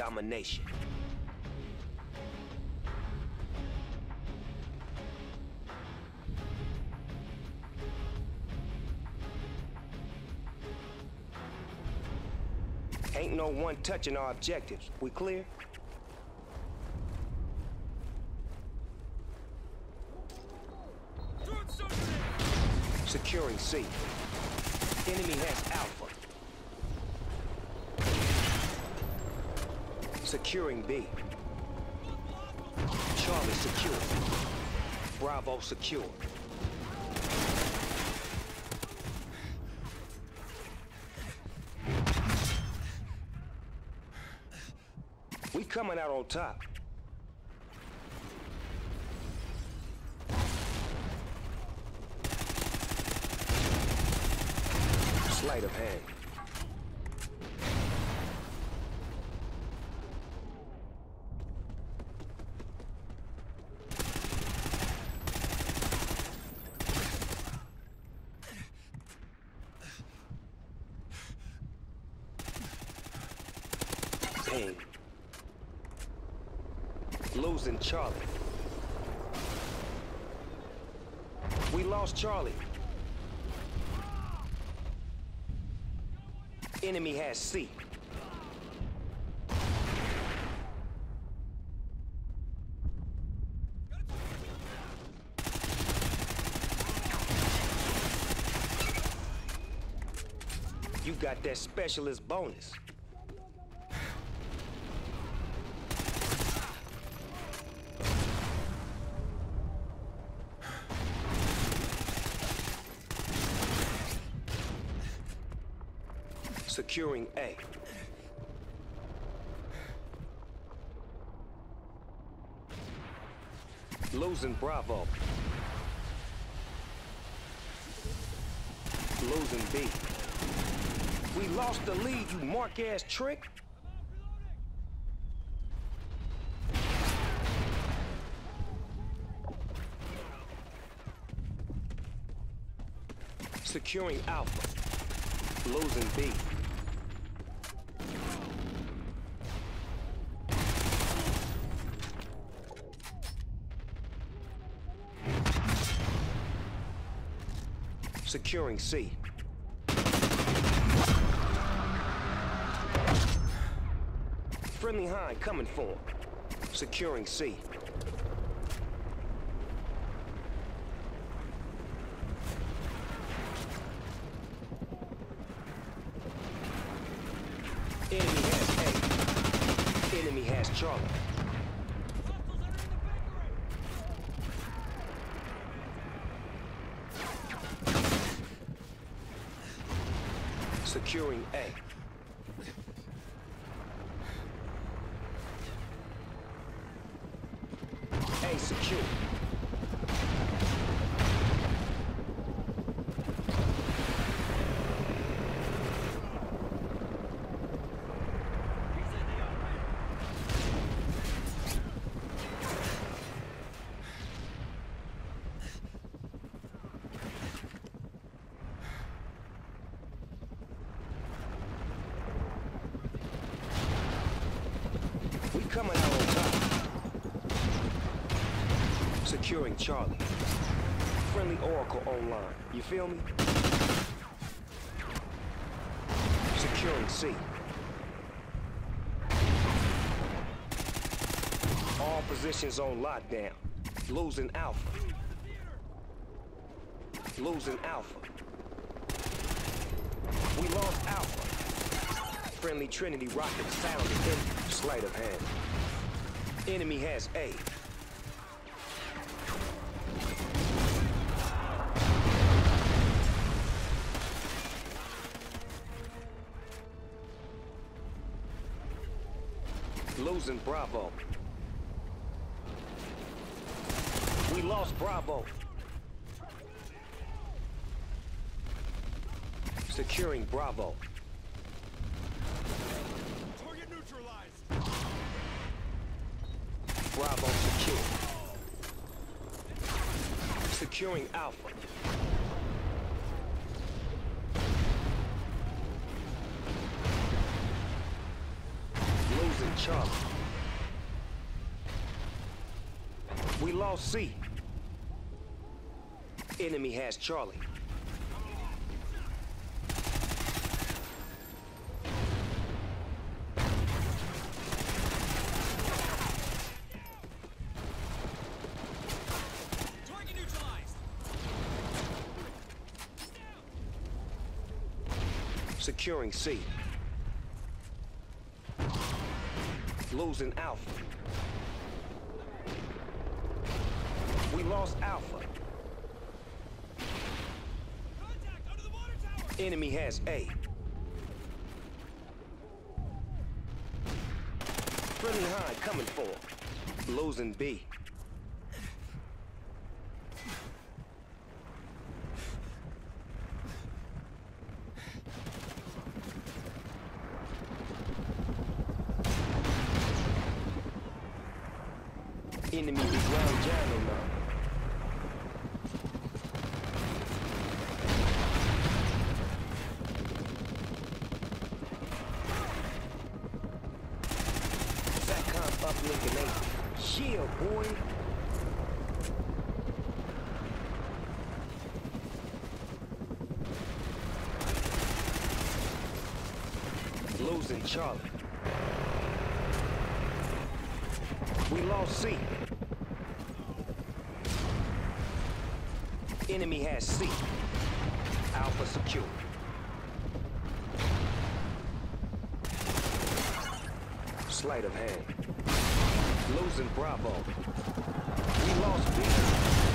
domination. Ain't no one touching our objectives. We clear? Securing C. Enemy has Alpha. Securing B. Charlie secure. Bravo secure. We coming out on top. Sleight of hand. Losing Charlie. We lost Charlie. Enemy has C. You got that specialist bonus. Securing A. Losing Bravo. Losing B. We lost the lead, you mark-ass trick. Securing Alpha. Losing B. Securing C. Friendly Hind coming for. Securing C. Enemy has A. Enemy has Charlie. Securing A. A secure. We coming out on top. Securing Charlie. Friendly Oracle online. You feel me? Securing C. All positions on lockdown. Losing Alpha. Losing Alpha. We lost Alpha. Friendly Trinity rocket sounded in sleight of hand. Enemy has A. Losing Bravo. We lost Bravo. Securing Bravo. Target neutralized. Bravo secure. Securing Alpha. Losing Charlie. We lost C. Enemy has Charlie. Target neutralized. Securing C. Losing Alpha. We lost Alpha. Contact under the water tower. Enemy has A. Friendly Hind coming for. Losing B. Enemy ground jamming now. Shield, boy. Losing Charlie. We lost C. Enemy has C. Alpha secure. Sleight of hand. Losing Bravo. We lost B.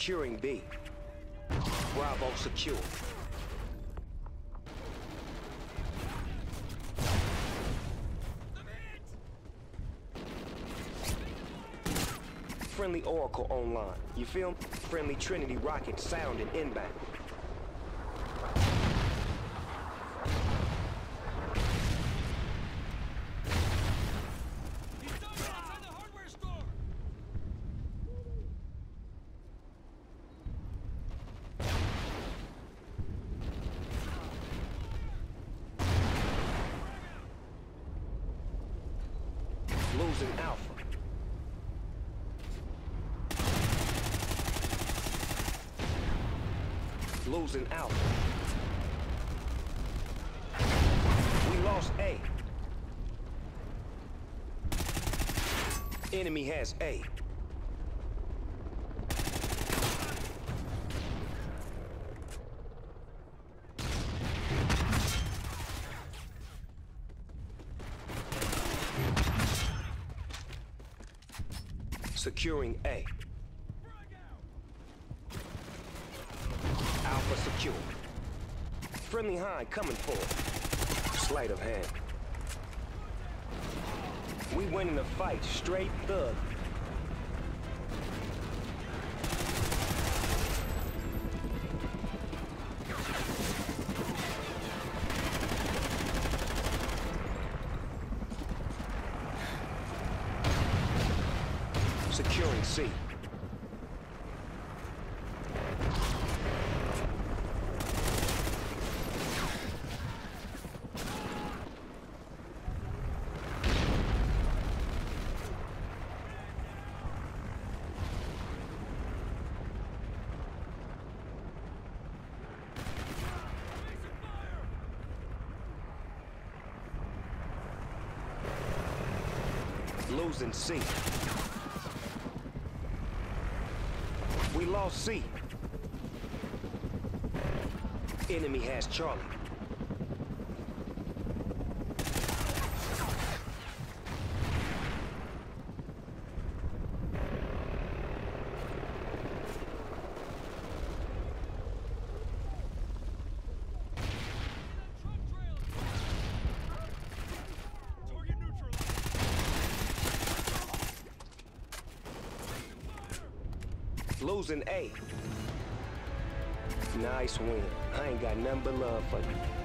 Securing B. Bravo secure. Friendly Oracle online. You feel? Friendly Trinity rocket sounding inbound. Losing Alpha. Losing Alpha. We lost A. Enemy has A. Securing A. Alpha secure. Friendly Hind coming forward. Sleight of hand. We winning the fight, straight thug. C. Losing C. We lost C. Enemy has Charlie. Losing. Nice win. I ain't got nothing but love for you.